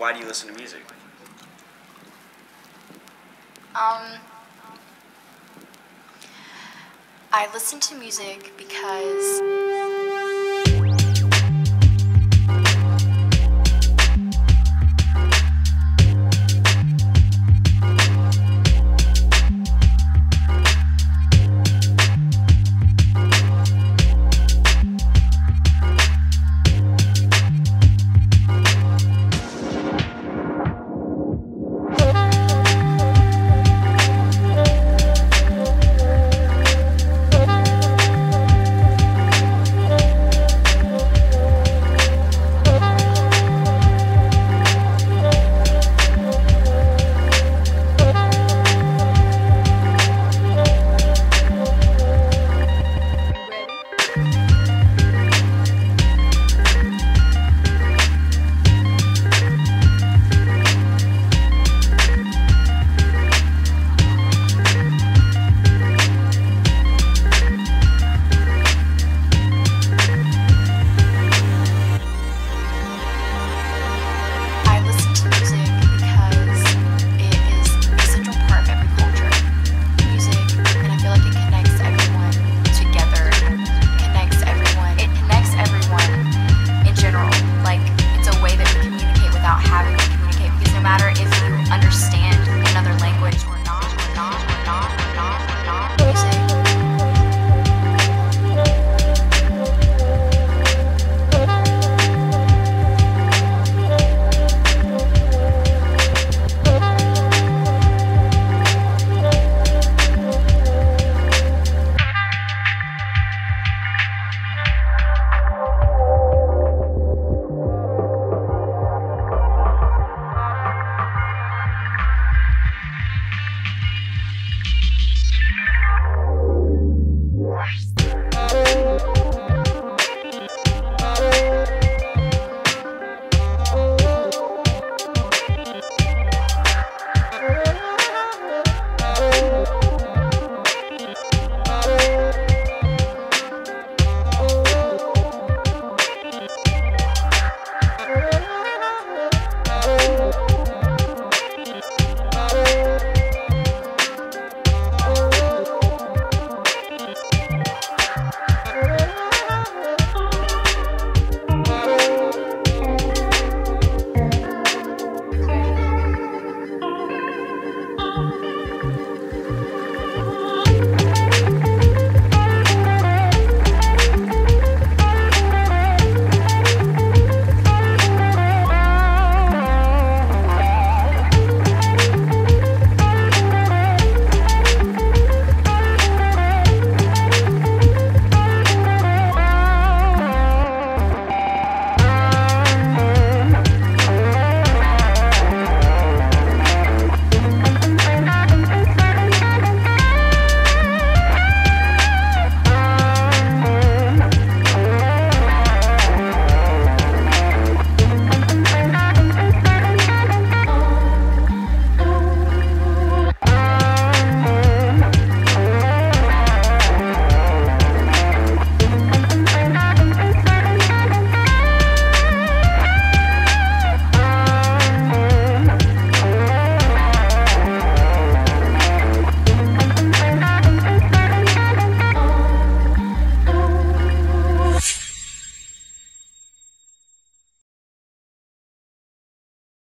Why do you listen to music? Um, I listen to music because